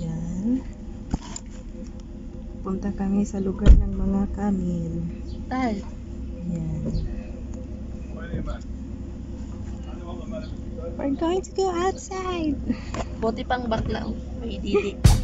Yan. Punta kami sa lugar ng mga kamil. Tal. Yan. We're going to go outside. Buti pang bakla. May didi.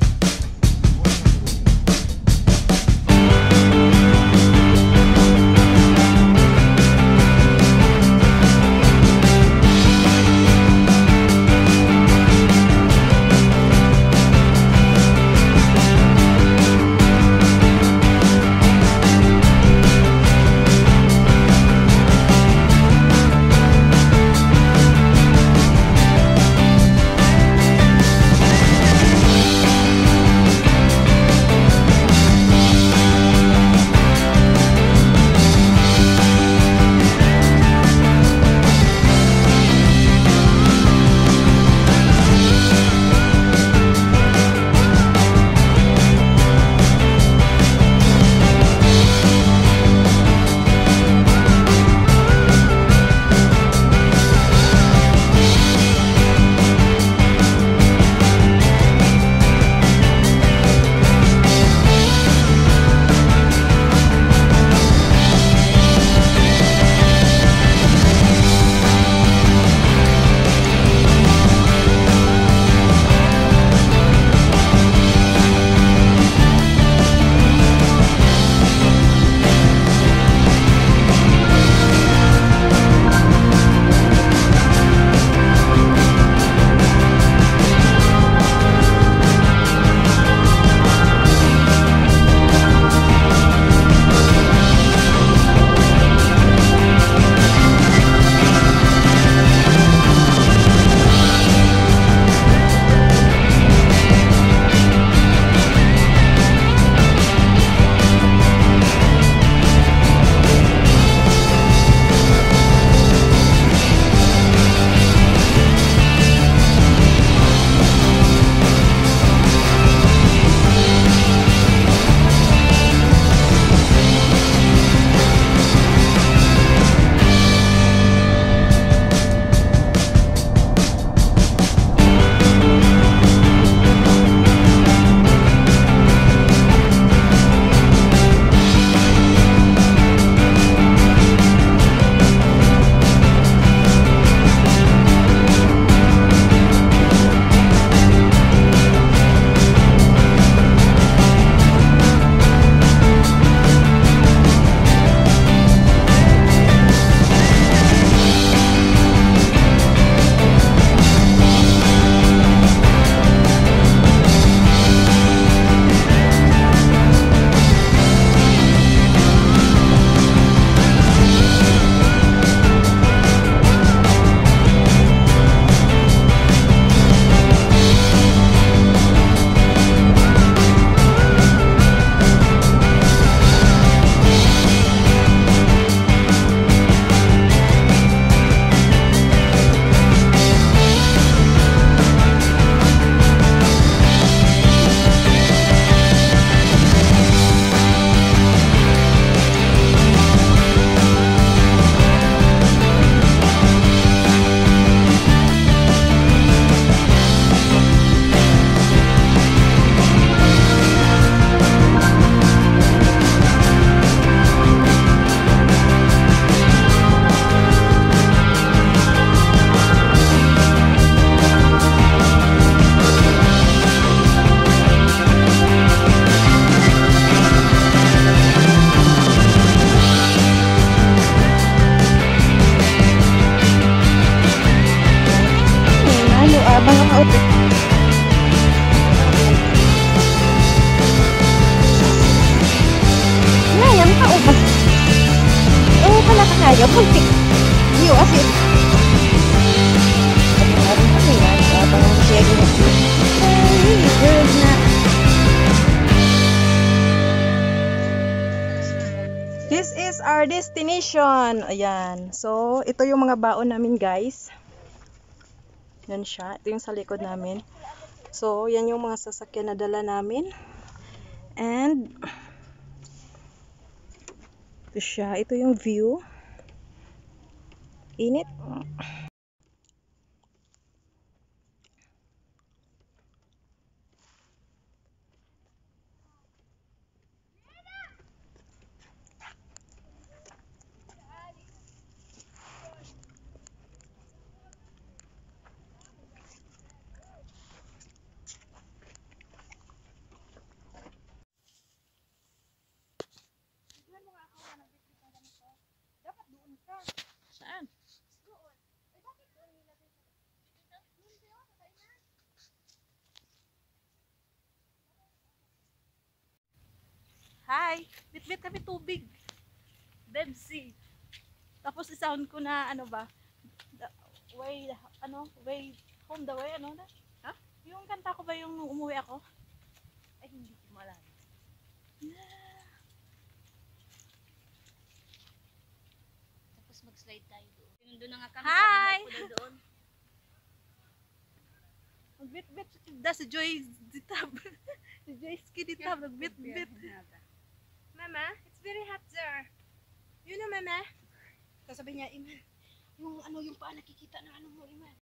Ngayang ka, ubas. Oo, pala ka ngayon. Kunti. Iyo, asin. This is our destination. Ayan. So, ito yung mga baon namin, guys. Yan siya. Ito yung sa likod namin. So, yan yung mga sasakyan na dala namin. And, ito siya. Ito yung view. Init. Hi! Bit-bit kami tubig. Dead Sea. Tapos isound ko na ano ba? The way, ano? Way, home the way, ano na? Ha? Yung kanta ko ba yung umuwi ako? Ay, hindi ko malala. Tapos mag-slide tayo doon. Yung doon na nga kami, Hi! doon. Magbit-bit. Da si Joy Ditab. si Joy Ski Ditab. Nagbit-bit. You know, Mama? Kasabi niya, Iman, yung ano, yung paa nakikita ng ano mo, Iman.